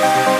Bye.